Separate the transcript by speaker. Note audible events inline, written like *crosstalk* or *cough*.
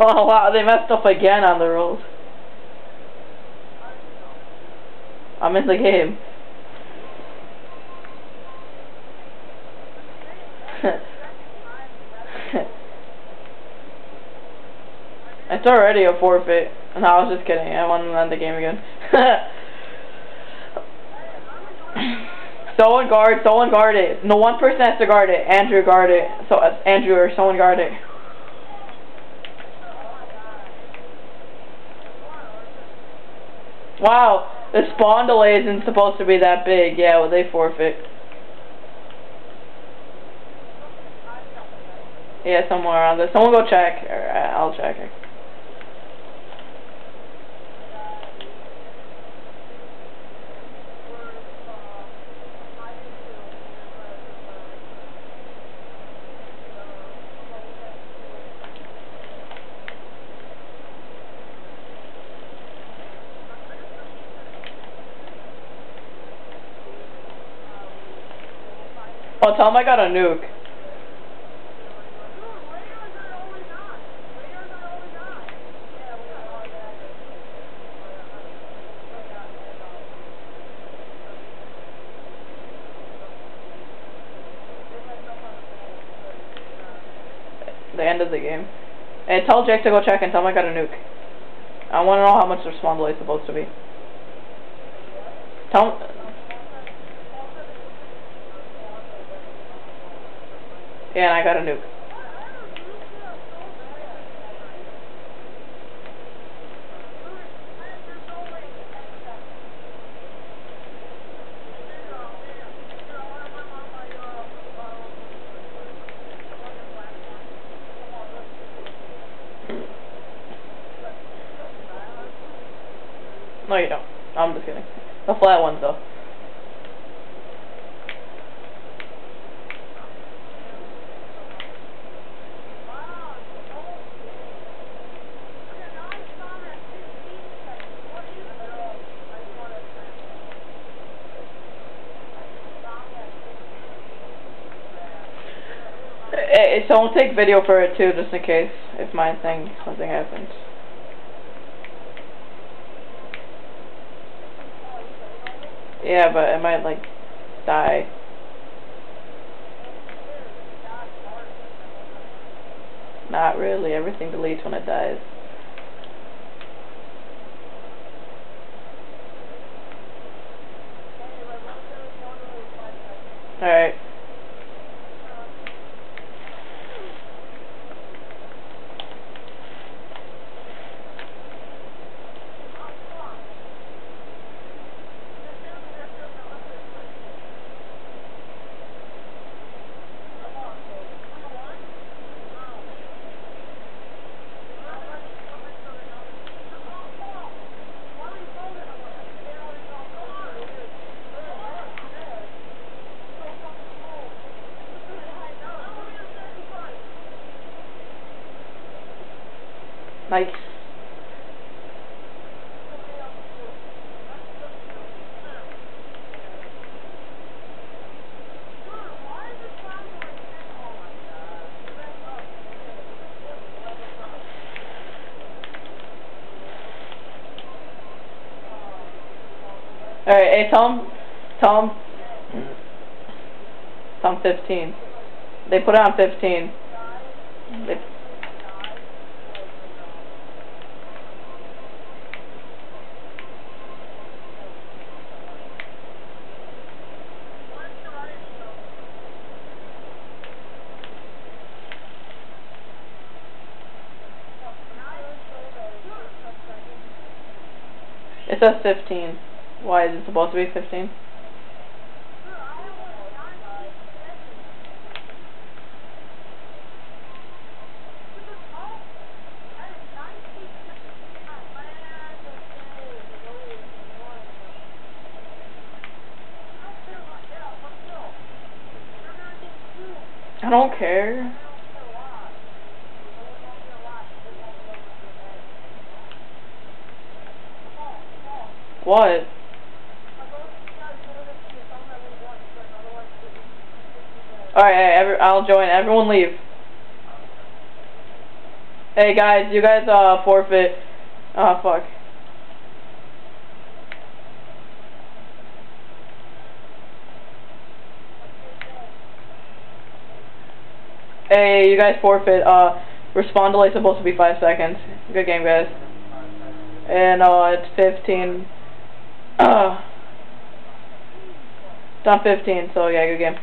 Speaker 1: *laughs* Oh wow, they messed up again on the rules. I'm in the game. *laughs* it's already a forfeit. No, I was just kidding. I want to end the game again. *laughs* someone guard, someone guard it. No one person has to guard it. Andrew guard it. So uh, Andrew or someone guard it. Wow, the spawn delay isn't supposed to be that big. Yeah, well they forfeit. Yeah, somewhere around there. Someone go check. Or, I'll check it. Oh, tell him I got a nuke. The end of the game. And tell Jake to go check and tell him I got a nuke. I want to know how much the spawn delay is supposed to be. Tell him, Yeah, and I got a nuke. No, you don't. I'm just kidding. The flat ones, though. Eh, eh, hey, someone take video for it too, just in case if my thing something happens. Yeah, but it might like die. Not really. Everything deletes when it dies. Alright. Nice. Alright, hey Tom, Tom, Tom 15. They put on 15. They It says 15. Why is it supposed to be 15? I don't care. What? Alright, I'll join. Everyone leave.
Speaker 2: Hey guys, you guys uh forfeit. Oh fuck. Hey, you guys forfeit. Uh, respawn delay supposed to be five seconds. Good game, guys. And uh, it's 15. Uh, it's on 15, so yeah, good game.